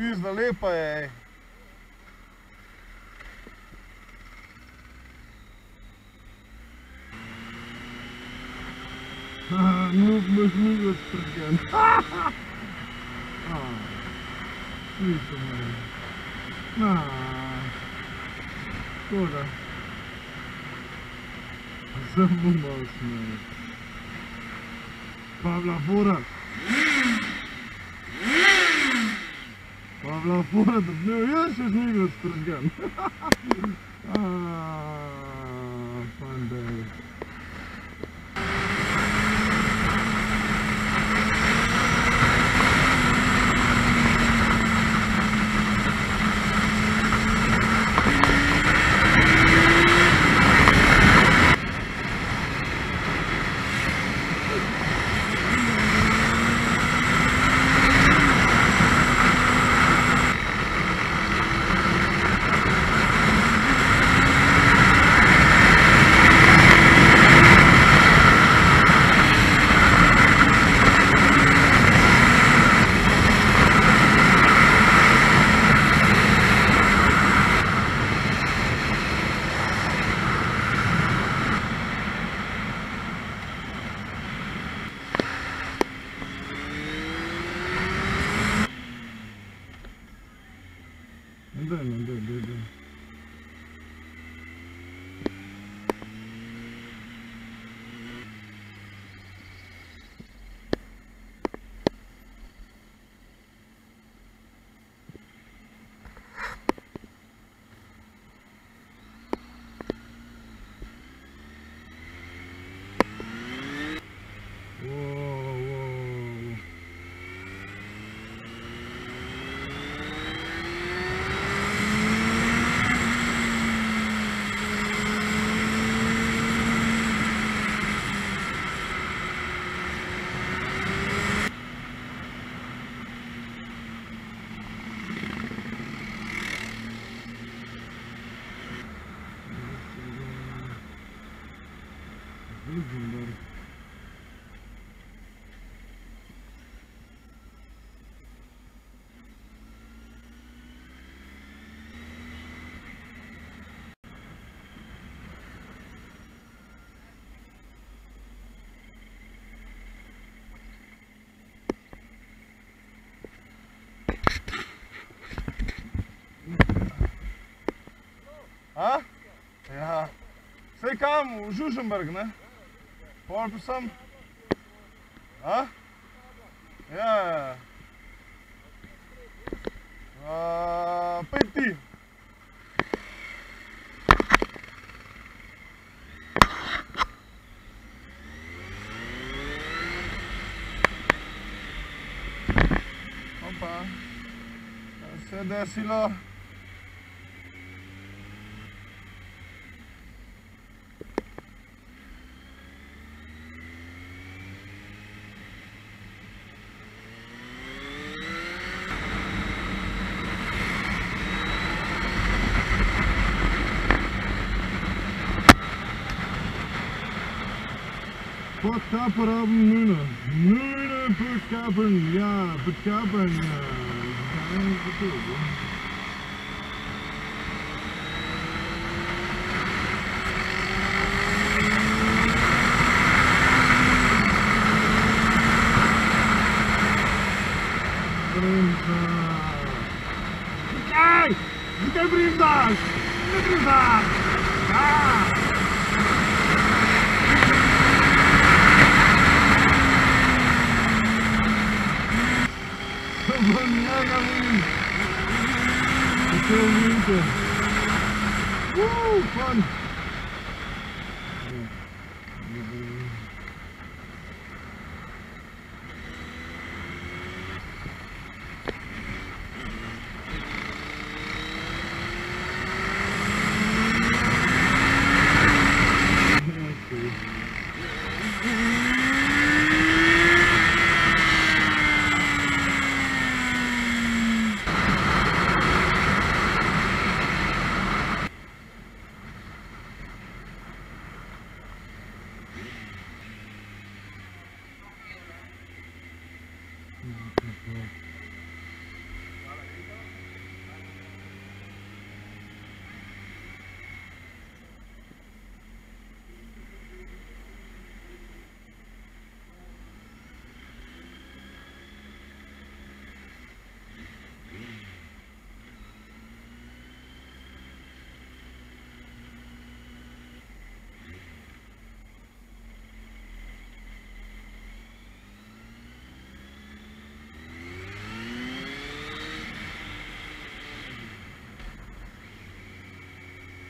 Pizda lepa je. ej. Noob imaš migo strgan. Slišo me. Na. Škoda. Sem bom malo smejal. Pavla fura. Павла Форда. Ну, я сейчас не вижу, что да, да, да. Luxemburg. A? Ja. Sej kam? V Žužemberg, sem. A? Ja, ja, ja. Uh, pej ti. Opa. Kaj se je Verstappen haben Mühne. Mühne Verstappen, ja, Verstappen. Ja, Fica aí! Fica aí, brindar! Fica that. Ah! Woo, fun.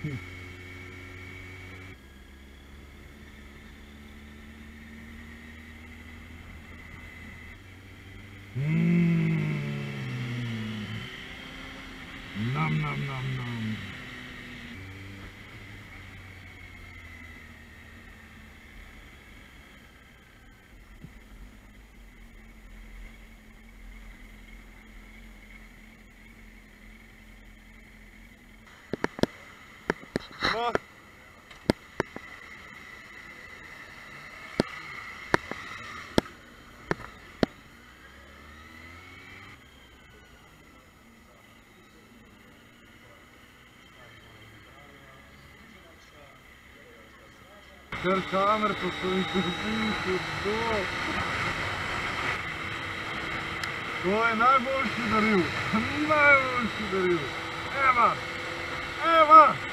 Nom nom nom nom. Come on. Kar kamer pa so jih dobili, hudo. To je najboljši daril, najboljši daril. Eva, Eva!